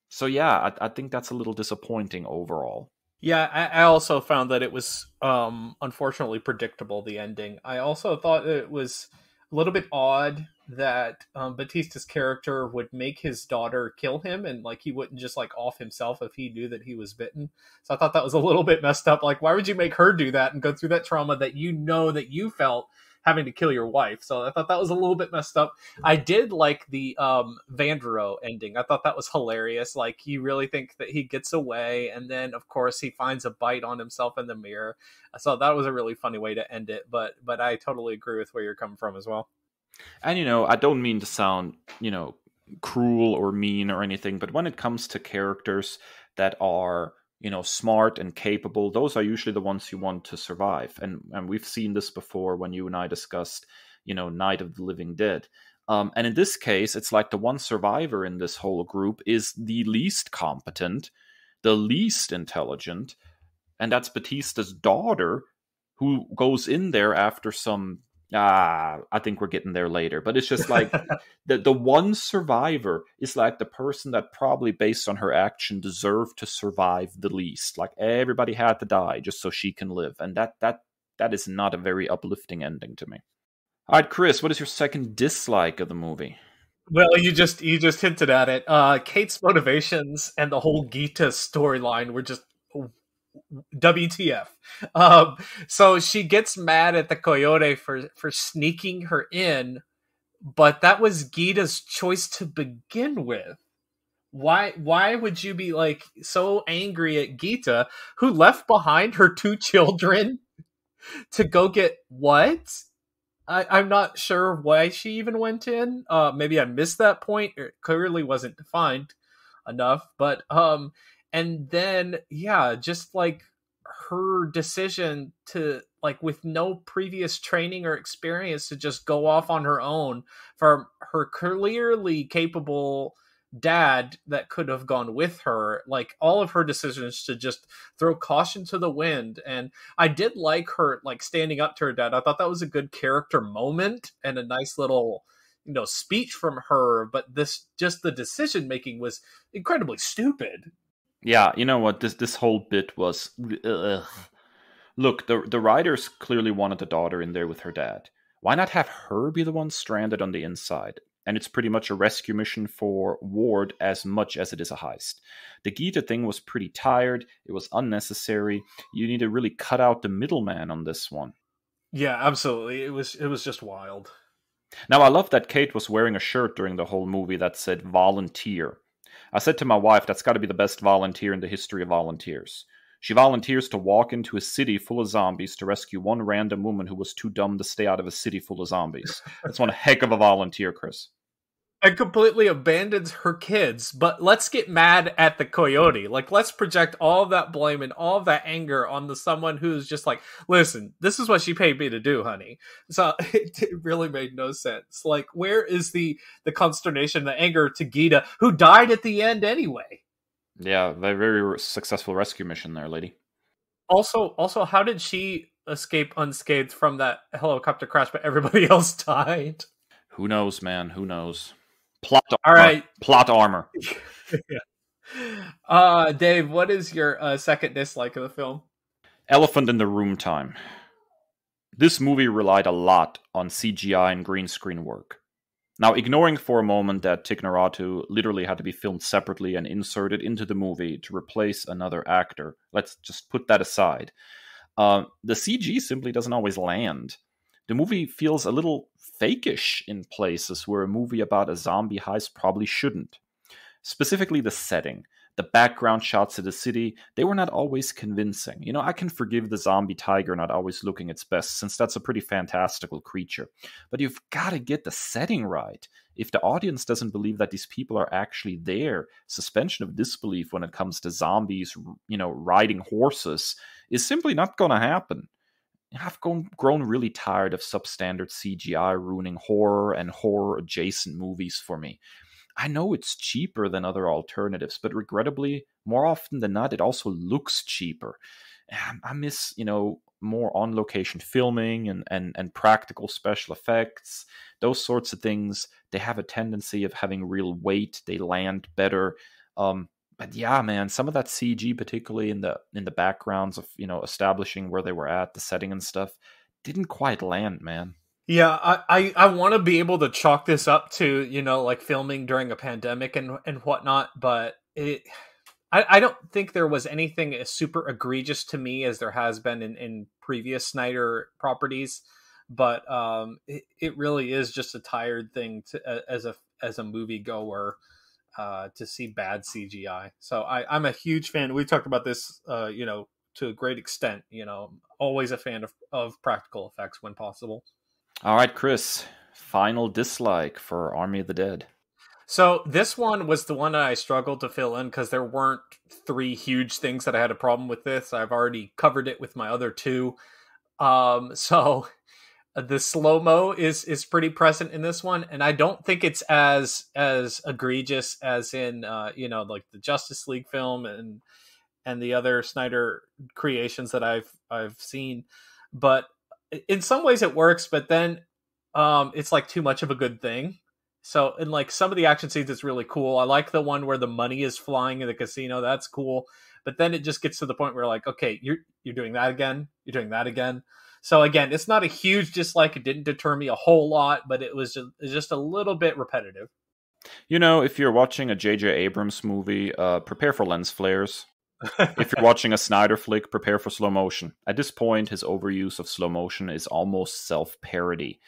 so yeah, I, I, think that's a little disappointing overall. Yeah, I, I also found that it was um, unfortunately predictable. The ending. I also thought it was a little bit odd that um, Bautista's character would make his daughter kill him, and like he wouldn't just like off himself if he knew that he was bitten. So I thought that was a little bit messed up. Like, why would you make her do that and go through that trauma that you know that you felt having to kill your wife. So I thought that was a little bit messed up. I did like the um Vanderohe ending. I thought that was hilarious. Like you really think that he gets away and then of course he finds a bite on himself in the mirror. So that was a really funny way to end it, but but I totally agree with where you're coming from as well. And you know, I don't mean to sound, you know, cruel or mean or anything, but when it comes to characters that are you know smart and capable those are usually the ones you want to survive. And and we've seen this before when you and i discussed you know night of the living dead. Um, and in this case it's like the one survivor in this whole group is the least competent the least intelligent and that's Bautista's daughter who goes in there after some ah, I think we're getting there later. But it's just like the the one survivor is like the person that probably based on her action deserved to survive the least. Like everybody had to die just so she can live. And that that that is not a very uplifting ending to me. All right, Kris, what is your second dislike of the movie? Well, you just you just hinted at it. Uh, Kate's motivations and the whole Geeta storyline were just WTF. Um, so she gets mad at the coyote for for sneaking her in, but that was Geeta's choice to begin with. Why why would you be like so angry at Geeta who left behind her two children to go get what? I, am not sure why she even went in. Uh, maybe I missed that point. It clearly wasn't defined enough. But um, and then yeah just like her decision to like with no previous training or experience to just go off on her own for her clearly capable dad that could have gone with her like all of her decisions to just throw caution to the wind. And i did like her like standing up to her dad. I thought that was a good character moment and a nice little you know speech from her but this just the decision making was incredibly stupid yeah, you know what? This this whole bit was. Ugh. Look, the the writers clearly wanted the daughter in there with her dad. Why not have her be the one stranded on the inside? and it's pretty much a rescue mission for Ward as much as it is a heist. The Geeta thing was pretty tired, it was unnecessary. You need to really cut out the middleman on this one. Yeah, absolutely. It was it was just wild. Now, I love that Kate was wearing a shirt during the whole movie that said volunteer. I said to my wife, that's got to be the best volunteer in the history of volunteers. She volunteers to walk into a city full of zombies to rescue one random woman who was too dumb to stay out of a city full of zombies. That's one heck of a volunteer, Kris. And completely abandons her kids, but let's get mad at the coyote. Like, let's project all that blame and all that anger on the someone who's just like, listen, this is what she paid me to do, honey. So it, it really made no sense. Like, where is the the consternation, the anger to Geeta, who died at the end anyway? Yeah, very, very successful rescue mission there, lady. Also, also, how did she escape unscathed from that helicopter crash, but everybody else died? Who knows, man? Who knows? Plot All armor. right. Plot armor. Uh, Dave, what is your uh, second dislike of the film? Elephant in the room time. This movie relied a lot on CGI and green screen work. Now, ignoring for a moment that Tig Notaro literally had to be filmed separately and inserted into the movie to replace another actor, let's just put that aside. Uh, the CG simply doesn't always land. The movie feels a little fakish in places where a movie about a zombie heist probably shouldn't. Specifically, the setting. The background shots of the city, they were not always convincing. You know, I can forgive the zombie tiger not always looking its best, since that's a pretty fantastical creature. But you've got to get the setting right. If the audience doesn't believe that these people are actually there, suspension of disbelief when it comes to zombies, you know, riding horses, is simply not going to happen. I've grown, grown really tired of substandard CGI ruining horror and horror adjacent movies for me. I know it's cheaper than other alternatives, but regrettably, more often than not, it also looks cheaper. I miss, you know, more on location filming and, and, and practical special effects. Those sorts of things, they have a tendency of having real weight. They land better. Um, but yeah, man, some of that CG, particularly in the in the backgrounds of you know establishing where they were at, the setting and stuff, didn't quite land, man. Yeah, I, I, I want to be able to chalk this up to you know like filming during a pandemic and and whatnot, but it. I, I don't think there was anything as super egregious to me as there has been in, in previous Snyder properties, but um, it, it really is just a tired thing to, as a as a movie goer uh, to see bad CGI. So I, I'm a huge fan. We talked about this, uh, you know, to a great extent. You know, always a fan of, of practical effects when possible. All right, Kris. Final dislike for Army of the Dead. So this one was the one that I struggled to fill in because there weren't three huge things that I had a problem with this. I've already covered it with my other two. Um, so the slow mo is is pretty present in this one, and I don't think it's as as egregious as in uh, you know like the Justice League film and and the other Snyder creations that I've I've seen. But in some ways it works, but then um, it's like too much of a good thing. So in like some of the action scenes, it's really cool. I like the one where the money is flying in the casino. That's cool. But then it just gets to the point where like, okay, you're you're doing that again. You're doing that again. So again, it's not a huge dislike. It didn't deter me a whole lot, but it was just, a little bit repetitive. You know, if you're watching a J.J. Abrams movie, uh, prepare for lens flares. if you're watching a Snyder flick, prepare for slow motion. At this point, his overuse of slow motion is almost self parody.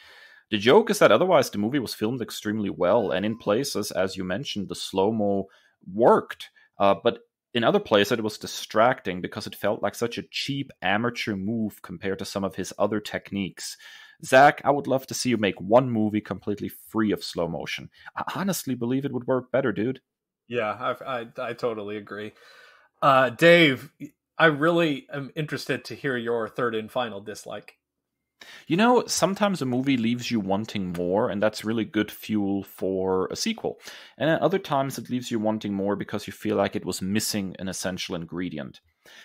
The joke is that otherwise the movie was filmed extremely well, and in places, as you mentioned, the slow mo worked. Uh, but in other places, it was distracting because it felt like such a cheap amateur move compared to some of his other techniques. Zack, I would love to see you make one movie completely free of slow motion. I honestly believe it would work better, dude. Yeah, I, I, I totally agree. Uh, Dave, I really am interested to hear your third and final dislike. You know, sometimes a movie leaves you wanting more, and that's really good fuel for a sequel. And at other times, it leaves you wanting more because you feel like it was missing an essential ingredient.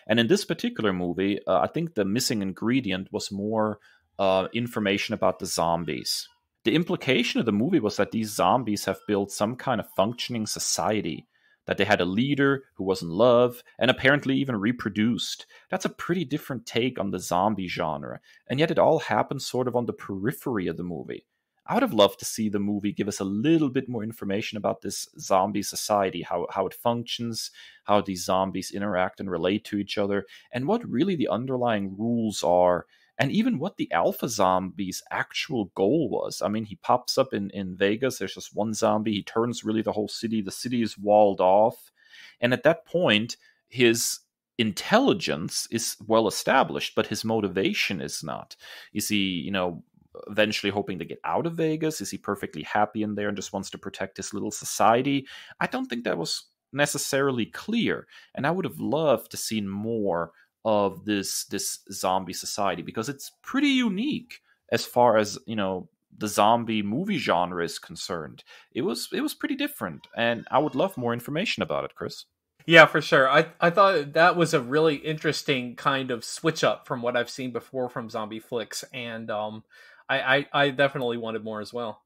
And in this particular movie, uh, I think the missing ingredient was more uh, information about the zombies. The implication of the movie was that these zombies have built some kind of functioning society that they had a leader who was in love and apparently even reproduced. That's a pretty different take on the zombie genre, and yet it all happens sort of on the periphery of the movie. I would have loved to see the movie give us a little bit more information about this zombie society, how, how it functions, how these zombies interact and relate to each other, and what really the underlying rules are, and even what the alpha zombie's actual goal was. I mean, he pops up in, in Vegas, there's just one zombie, he turns really the whole city, the city is walled off. And at that point, his intelligence is well established, but his motivation is not. Is he, you know, eventually hoping to get out of Vegas? Is he perfectly happy in there and just wants to protect his little society? I don't think that was necessarily clear, and I would have loved to seen more of this this zombie society because it's pretty unique as far as you know the zombie movie genre is concerned. It was it was pretty different, and I would love more information about it, Kris. Yeah, for sure. I I thought that was a really interesting kind of switch up from what I've seen before from zombie flicks, and um, I I, I definitely wanted more as well.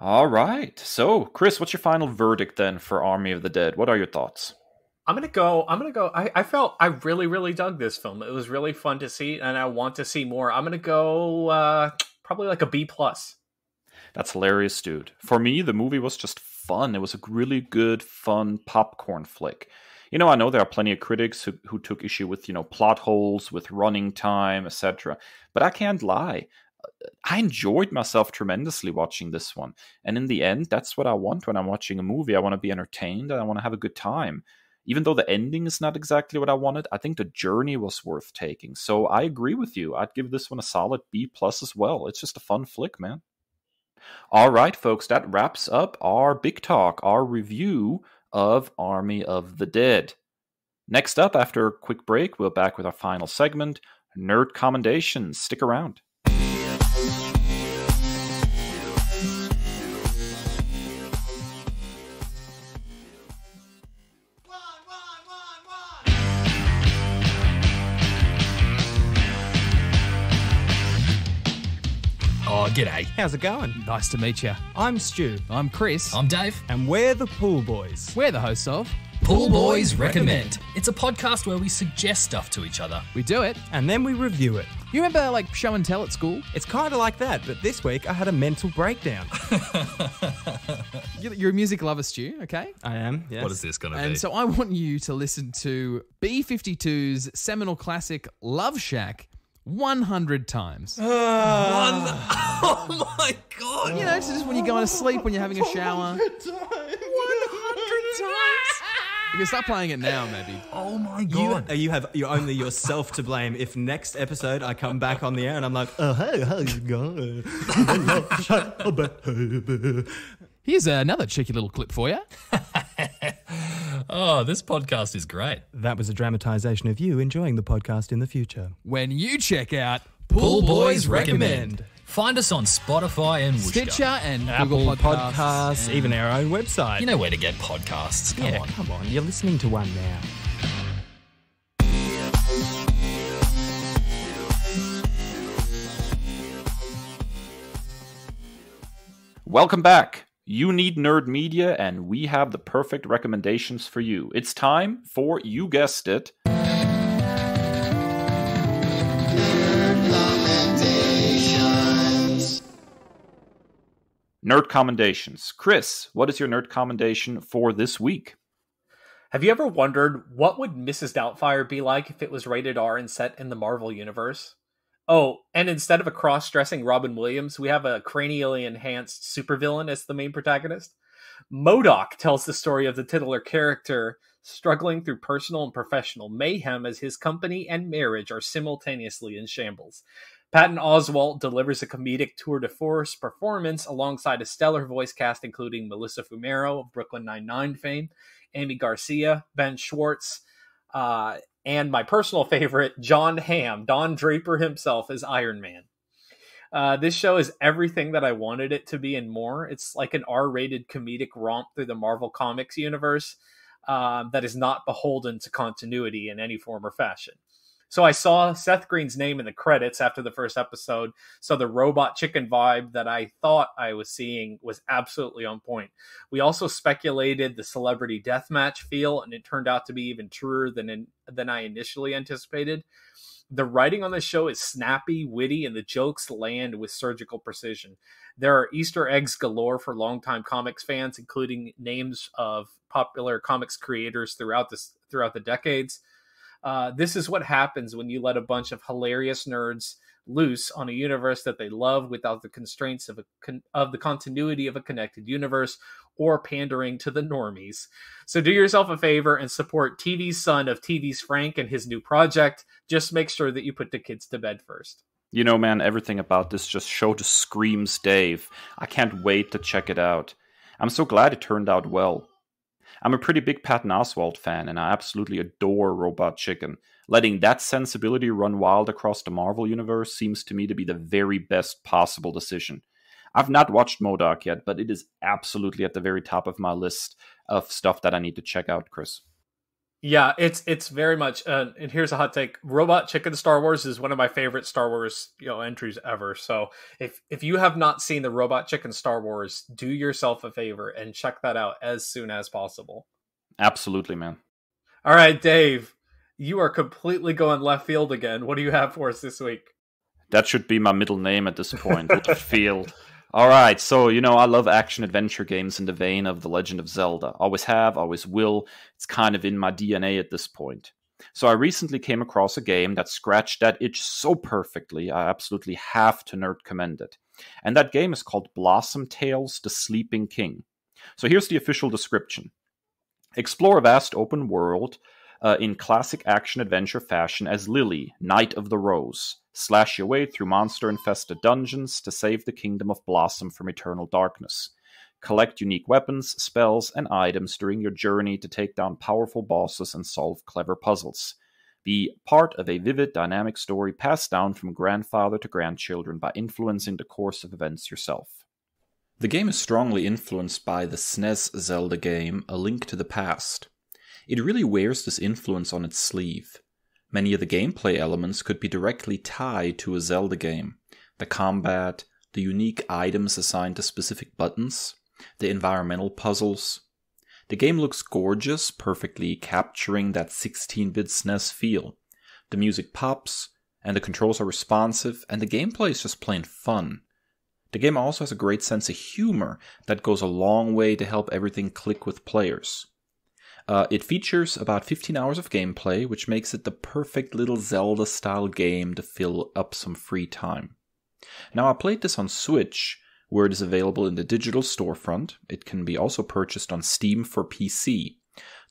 All right. So, Kris, what's your final verdict then for Army of the Dead? What are your thoughts? I'm gonna go. I'm gonna go. I, I felt I really really dug this film. It was really fun to see, and I want to see more. I'm gonna go uh, probably like a B plus. That's hilarious, dude. For me, the movie was just fun. It was a really good, fun popcorn flick. You know, I know there are plenty of critics who, who took issue with, you know, plot holes, with running time, etc. But I can't lie. I enjoyed myself tremendously watching this one. And in the end, that's what I want when I'm watching a movie. I want to be entertained and I want to have a good time even though the ending is not exactly what I wanted, I think the journey was worth taking. So I agree with you. I'd give this one a solid B plus as well. It's just a fun flick, man. All right, folks, that wraps up our big talk, our review of Army of the Dead. Next up, after a quick break, we'll back with our final segment, Nerd Commendations. Stick around. G'day. How's it going? Nice to meet you. I'm Stu, I'm Chris. I'm Dave. and we're the Pool Boys. We're the hosts of. Pool Boys Recommend. It's a podcast where we suggest stuff to each other. We do it. And then we review it. You remember like show and tell at school? It's kind of like that, but this week I had a mental breakdown. You're you're a music lover, Stu, okay? I am, yes. What is this going to be? And so I want you to listen to B52's seminal classic Love Shack 100 times. oh my god! You know, so just when you're going to sleep, when you're having a shower. 100 times. You can start playing it now, maybe. Oh my You, god! you have you're only yourself to blame if next episode I come back on the air and I'm like, oh hey, how you going? Here's another cheeky little clip for you. Oh, this podcast is great. that was a dramatization of you enjoying the podcast in the future. When you check out Pool Boys Recommend. Find us on Spotify and Whooshkaa. Stitcher and Apple Google Podcasts, Podcasts, and- even our own website. You know where to get podcasts. Come yeah, on. come on, you're listening to one now. Welcome back. You need nerd media, and we have the perfect recommendations for you. It's time for, you guessed it, Nerd Commendations. Kris, what is your nerd commendation for this week? Have you ever wondered what would Mrs. Doubtfire be like if it was rated R and set in the Marvel universe? Oh, and instead of a cross-dressing Robin Williams, we have a cranially enhanced supervillain as the main protagonist. MODOK tells the story of the titular character struggling through personal and professional mayhem as his company and marriage are simultaneously in shambles. Patton Oswalt delivers a comedic tour de force performance alongside a stellar voice cast including Melissa Fumero of Brooklyn Nine-Nine fame, Aimee Garcia, Ben Schwartz, uh, and my personal favorite, Jon Hamm, Don Draper himself as Iron Man. Uh, this show is everything that I wanted it to be and more. It's like an R rated comedic romp through the Marvel Comics universe um, that is not beholden to continuity in any form or fashion. So I saw Seth Green's name in the credits after the first episode. So the robot chicken vibe that I thought I was seeing was absolutely on point. We also speculated the celebrity deathmatch feel, and it turned out to be even truer than in, than I initially anticipated. The writing on the show is snappy, witty, and the jokes land with surgical precision. There are Easter eggs galore for longtime comics fans, including names of popular comics creators throughout this throughout the decades. Uh, this is what happens when you let a bunch of hilarious nerds loose on a universe that they love without the constraints of a con- of the continuity of a connected universe or pandering to the normies. So do yourself a favor and support TV's son of TV's Frank and his new project. Just make sure that you put the kids to bed first. You know, man, everything about this just show just screams Dave. I can't wait to check it out. I'm so glad it turned out well. I'm a pretty big Patton Oswalt fan, and I absolutely adore Robot Chicken. Letting that sensibility run wild across the Marvel universe seems to me to be the very best possible decision. I've not watched MODOK yet, but it is absolutely at the very top of my list of stuff that I need to check out, Kris. Yeah, it's it's very much. Uh, and here's a hot take: Robot Chicken Star Wars is one of my favorite Star Wars you know entries ever. So if if you have not seen the Robot Chicken Star Wars, do yourself a favor and check that out as soon as possible. Absolutely, man. All right, Dave, you are completely going left field again. What do you have for us this week? That should be my middle name at this point. left field. All right, so you know I love action adventure games in the vein of The Legend of Zelda. Always have, always will. It's kind of in my DNA at this point. So I recently came across a game that scratched that itch so perfectly, I absolutely have to nerd commend it. And that game is called Blossom Tales: The Sleeping King. So here's the official description. Explore a vast open world uh, in classic action adventure fashion as Lily, Knight of the Rose. Slash your way through monster infested dungeons to save the kingdom of Blossom from eternal darkness. Collect unique weapons, spells, and items during your journey to take down powerful bosses and solve clever puzzles. Be part of a vivid, dynamic story passed down from grandfather to grandchildren by influencing the course of events yourself. The game is strongly influenced by the SNES Zelda game A Link to the Past. It really wears this influence on its sleeve. Many of the gameplay elements could be directly tied to a Zelda game. The combat, the unique items assigned to specific buttons, the environmental puzzles. The game looks gorgeous, perfectly capturing that 16 bit SNES feel. The music pops, and the controls are responsive, and the gameplay is just plain fun. The game also has a great sense of humor that goes a long way to help everything click with players. Uh, it features about 15 hours of gameplay, which makes it the perfect little Zelda style game to fill up some free time. Now, I played this on Switch, where it is available in the digital storefront. It can be also purchased on Steam for PC.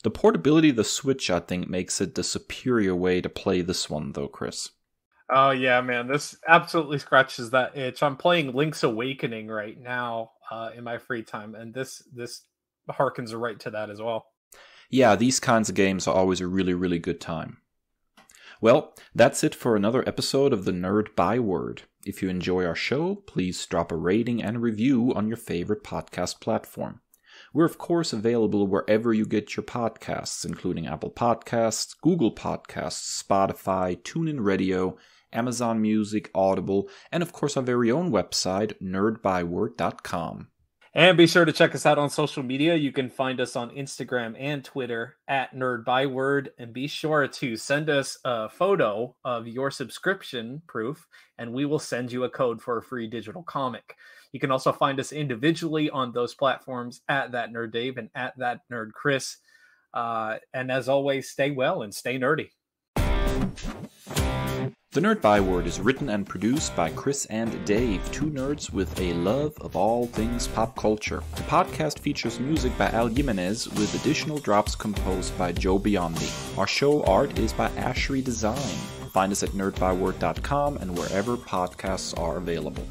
The portability of the Switch, I think, makes it the superior way to play this one, though, Kris. Oh yeah, man, this absolutely scratches that itch. I'm playing Link's Awakening right now uh, in my free time, and this this harkens right to that as well yeah, these kinds of games are always a really, really good time. Well, that's it for another episode of the Nerd Byword. If you enjoy our show, please drop a rating and review on your favorite podcast platform. We're, of course, available wherever you get your podcasts, including Apple Podcasts, Google Podcasts, Spotify, TuneIn Radio, Amazon Music, Audible, and, of course, our very own website, nerdbyword.com. And be sure to check us out on social media. You can find us on Instagram and Twitter at Nerd Byword. And be sure to send us a photo of your subscription proof, and we will send you a code for a free digital comic. You can also find us individually on those platforms at that Nerd Dave and at that Nerd Kris. Uh, and as always, stay well and stay nerdy. The Nerd Byword is written and produced by Kris and Dave, two nerds with a love of all things pop culture. The podcast features music by Al Jimenez with additional drops composed by Joe Biondi. Our show art is by Ashery Design. Find us at nerdbyword.com and wherever podcasts are available.